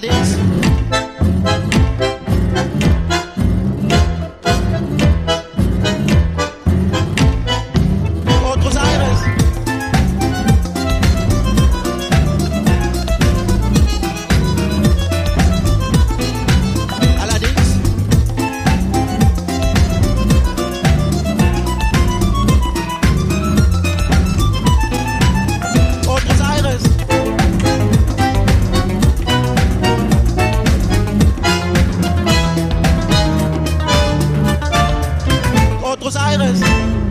that is. was